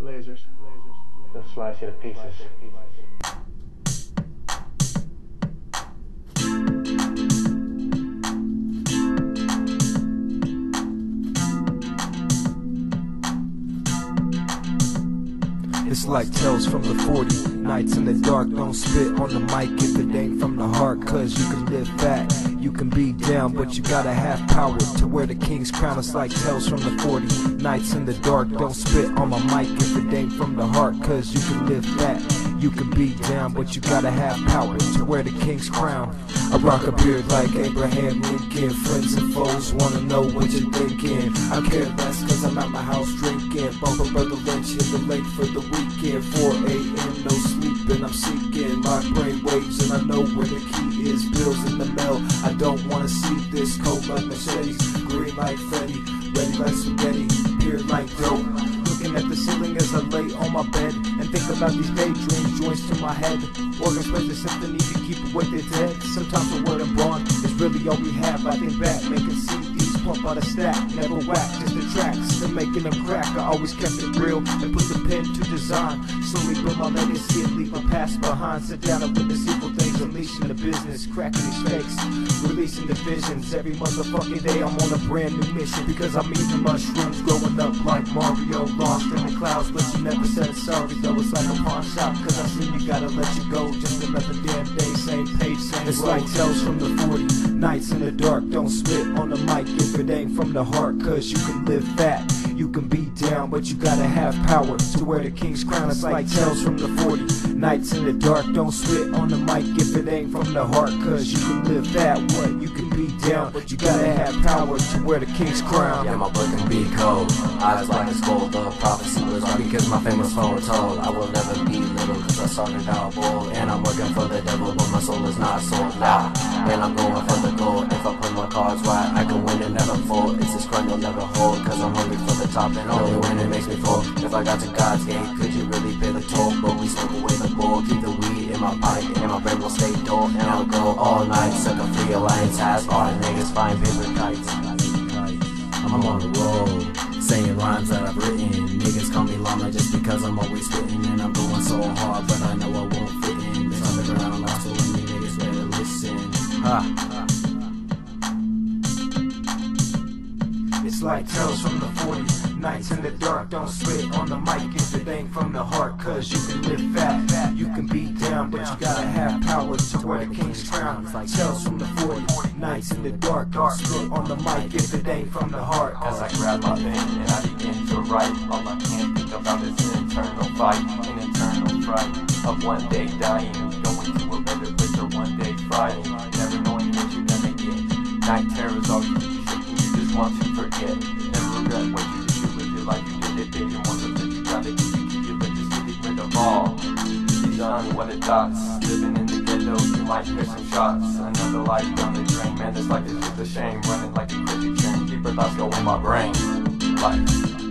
Lasers. They'll slice you to pieces. It's like tales from the 40. Nights in the dark, don't spit on the mic if it ain't from the heart. Cause you can live fat, you can be down, but you gotta have power to wear the king's crown. It's like tales from the 40. Nights in the dark, don't spit on my mic if it ain't from the heart. Cause you can live fat, you can be down, but you gotta have power to wear the king's crown. I rock a beard like Abraham Lincoln. Friends and foes wanna know what you're thinking. I care less cause I'm at my house drinking. Bumper Brother Lynch hit the lake for the weekend. 4 a.m. no sleeping. I'm seeking my brain waves and I know where the key is. Bills in the mail. I don't wanna see this cold like Mercedes. Green like Freddy. Ready like spaghetti. Peer like dope. Looking at the ceiling as I lay on my bed and think about these daydream joints to my head. Organs play the symphony to keep awake their dead. Sometimes the word and brawn is really all we have. I think back, making CDs pump out a stack, never whack, just the tracks. Making them crack. I always kept it real and put the pen to design. Slowly build my legacy and leave my past behind. Sit down and witness evil things, unleashing the business, cracking these fakes, releasing the visions. Every motherfucking day I'm on a brand new mission because I'm eating mushrooms, growing up like Mario, lost in the clouds, but you never said sorry. Though it's like a pawn shop, cause I seen you gotta let you go. Just another damn day, same page, same It's like tales from the 40. Nights in the dark, don't spit on the mic if it ain't from the heart, cause you can live fat. You can be down, but you gotta have power to wear the king's crown. It's like tales from the 40. Nights in the dark, don't spit on the mic if it ain't from the heart, cause you can live fat. What? You can be down, but you gotta have power to wear the king's crown. Yeah, my book can be cold. Eyes like a skull, the prophecy was right because my fame was foretold. I will never be little cause I started out bold. And I'm working for the devil, but my soul is not sold. Nah, man, I'm going for the If I play my cards right, I can win and never fold. It's this crown you'll never hold cause I'm hungry for the top and only when it makes me fall. If I got to God's gate, could you really pay the toll? But we smoke away the bull, keep the weed in my pipe, and my brain will stay dull. And I'll go all night, suck a free alliance task. All niggas find paper kites. I'm on the road, saying rhymes that I've written. Niggas call me llama just because I'm always spitting, and I'm going so hard, but I know I won't fit like tales from the 40. Nights in the dark, don't spit on the mic if it ain't from the heart. Cause you can live fat, you can be down, but you gotta have power to wear the king's crown. Like tales from the 40. Nights in the dark, don't spit on the mic if it ain't from the heart. As I grab my pen and I begin to write, all I can think about is an internal fight, an internal fright of one day dying, going to a better place or one day Friday, never knowing what you're gonna get. Night terrors all want to forget. Never regret what you did, you lived it like you did it big, and once that you got it, keep you keep you lit, just get rid of all. These unwedded dots, living in the ghetto, you might hear some shots. Another life down the drain, man, this life is just a shame, running like a crazy train. Deeper thoughts go in my brain. Life.